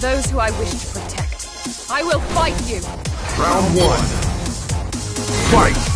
Those who I wish to protect, I will fight you! Round one. Fight!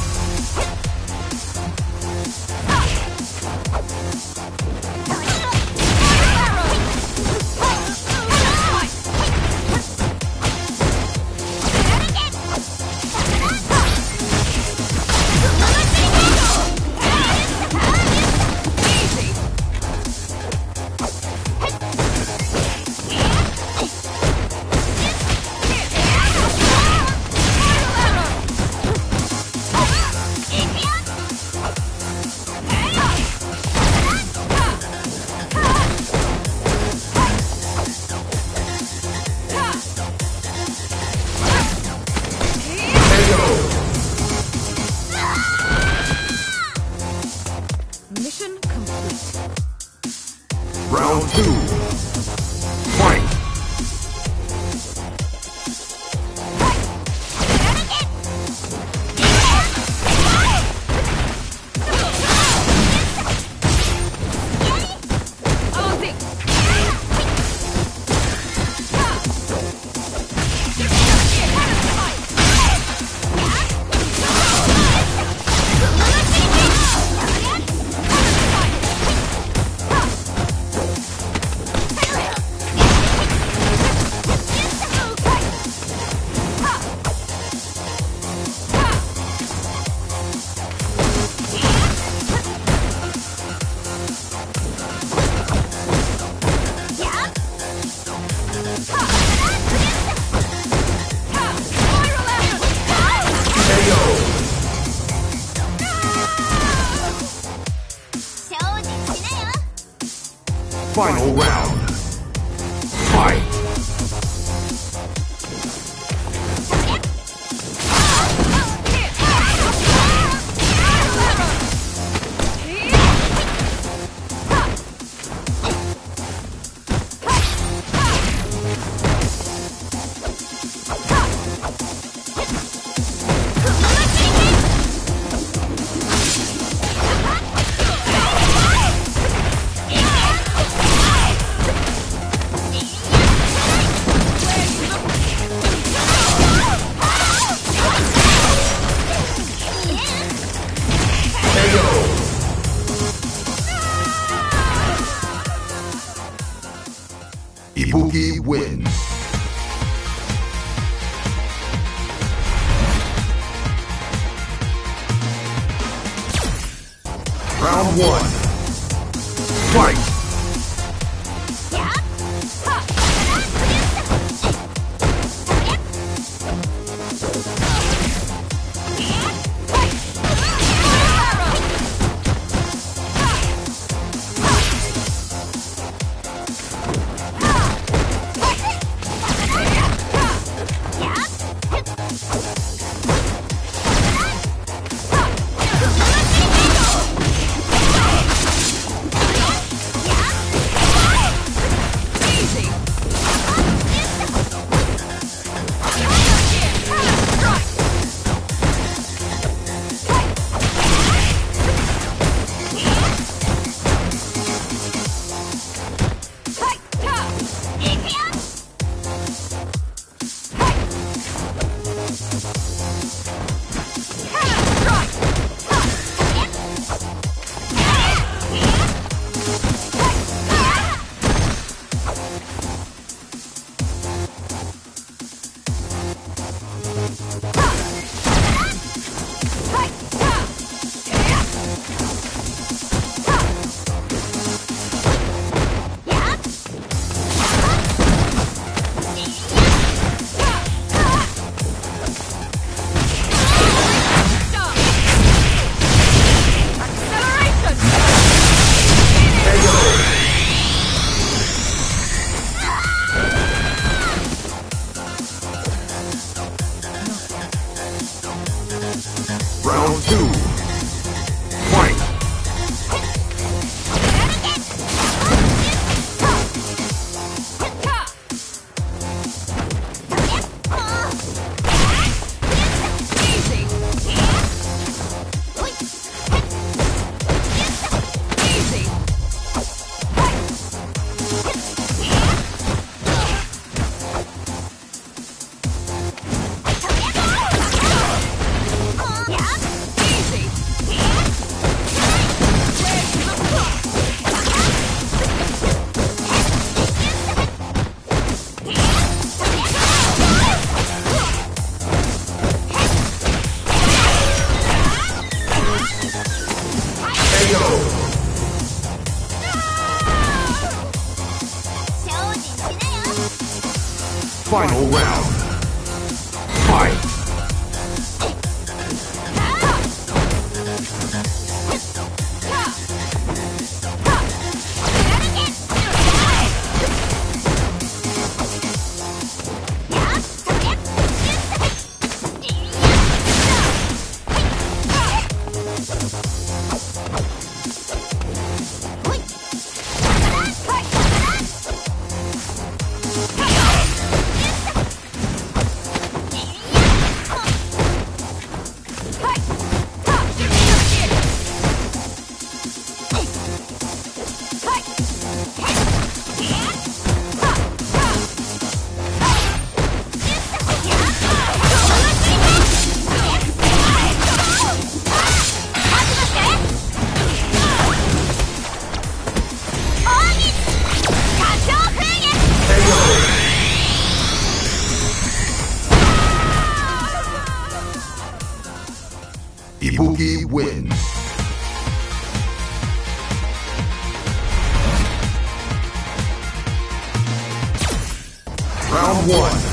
Final round. Fight! Round one. Fight! Ibuki wins. Round one.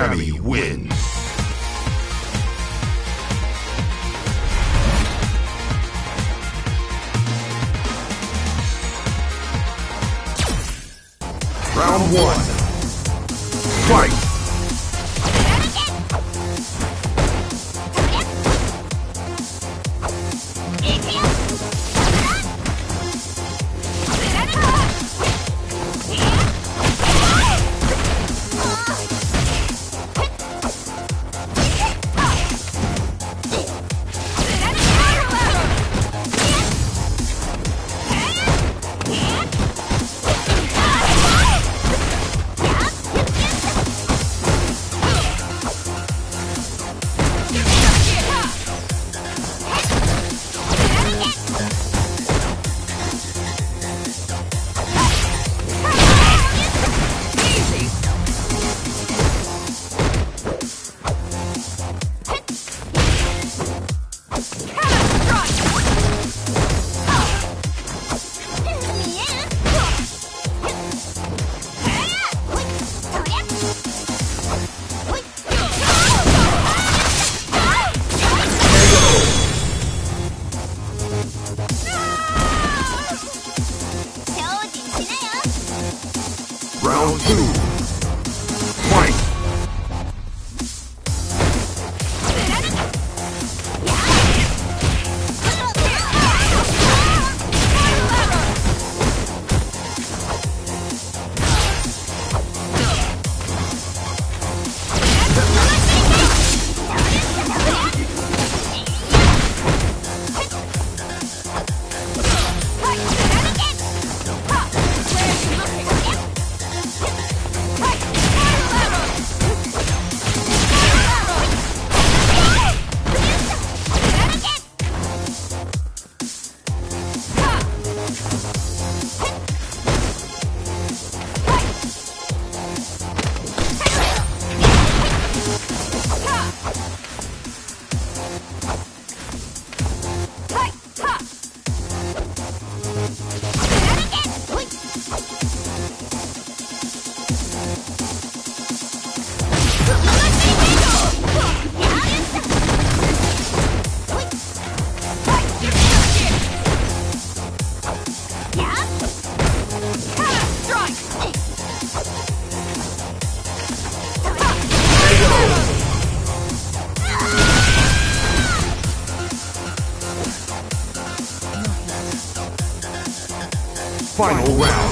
Cammy wins. Round one. Fight! Final round.